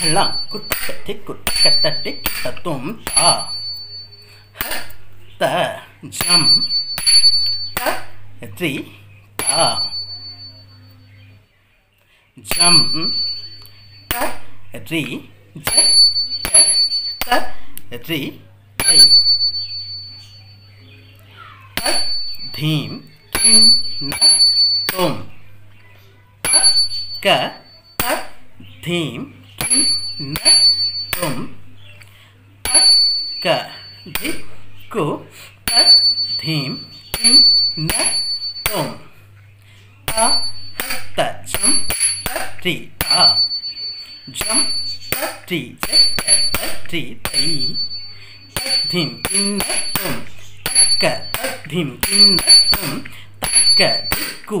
ढला कुट टिक कुट, कट, टिक, तुम, ता। ह त जम। त jam ta ri j ta ri ai धीम किन न, तुम। क धीम न तुम क धि को धीम किन न तुम ta ta jam ta tri ta jam ta tri j ta tri tai ta dhim kin na tum ka ta dhim kin na tum ta ka ku